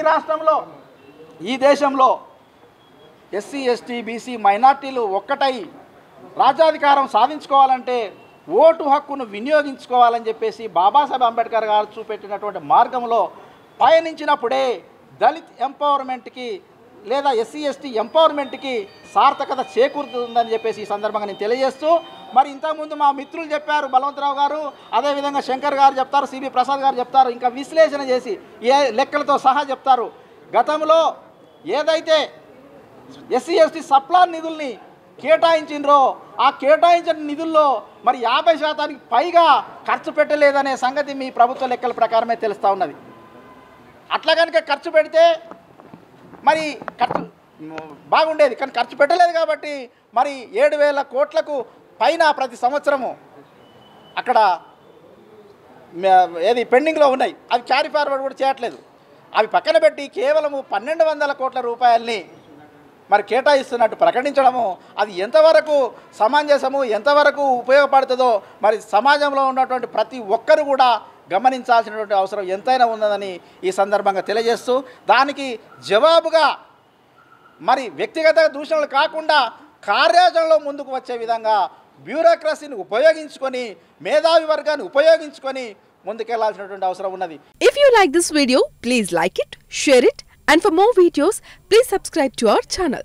ఈ రాష్ట్రంలో ఈ దేశంలో ఎస్సీ ఎస్టీ బీసీ మైనార్టీలు ఒక్కటై రాజ్యాధికారం సాధించుకోవాలంటే ఓటు హక్కును వినియోగించుకోవాలని చెప్పేసి బాబాసాహెబ్ అంబేద్కర్ గారు చూపెట్టినటువంటి మార్గంలో పయనించినప్పుడే దళిత్ ఎంపవర్మెంట్కి లేదా ఎస్సీ ఎస్టీ ఎంపవర్మెంట్కి సార్థకత చేకూరుతుందని చెప్పేసి ఈ సందర్భంగా నేను తెలియజేస్తూ మరి ఇంతకుముందు మా మిత్రులు చెప్పారు బలవంతరావు గారు అదేవిధంగా శంకర్ గారు చెప్తారు సిబి ప్రసాద్ గారు చెప్తారు ఇంకా విశ్లేషణ చేసి ఏ లెక్కలతో సహా చెప్తారు. గతంలో ఏదైతే ఎస్సీ ఎస్టీ సప్లాన్ నిధుల్ని కేటాయించిండ్రో ఆ కేటాయించిన నిధుల్లో మరి యాభై శాతానికి పైగా ఖర్చు పెట్టలేదనే సంగతి మీ ప్రభుత్వ లెక్కల ప్రకారమే తెలుస్తూ ఉన్నది. అట్లా కనుక ఖర్చు పెడితే మరి ఖర్చు బాగుండేది కానీ ఖర్చు పెట్టలేదు కాబట్టి మరి ఏడు వేల కోట్లకు పైన ప్రతి సంవత్సరము అక్కడ ఏది పెండింగ్లో ఉన్నాయి. అవి క్యారీ ఫార్వర్డ్ కూడా చేయట్లేదు. అవి పక్కన పెట్టి కేవలము పన్నెండు వందల కోట్ల రూపాయల్ని మరి కేటాయిస్తున్నట్టు ప్రకటించడము అది ఎంతవరకు సమంజసము ఎంతవరకు ఉపయోగపడుతుందో మరి సమాజంలో ఉన్నటువంటి ప్రతి ఒక్కరు కూడా గమనించాల్సినటువంటి అవసరం ఎంతైనా ఉన్నదని ఈ సందర్భంగా తెలియజేస్తూ దానికి జవాబుగా మరి వ్యక్తిగత దూషణలు కాకుండా కార్యాచరణలో ముందుకు వచ్చే విధంగా బ్యూరోక్రసీని ఉపయోగించుకొని మేధావి వర్గాన్ని ఉపయోగించుకొని ముందుకెళ్ళాల్సినటువంటి అవసరం ఉన్నది. If you like this video please like it share it and for more videos please subscribe to our channel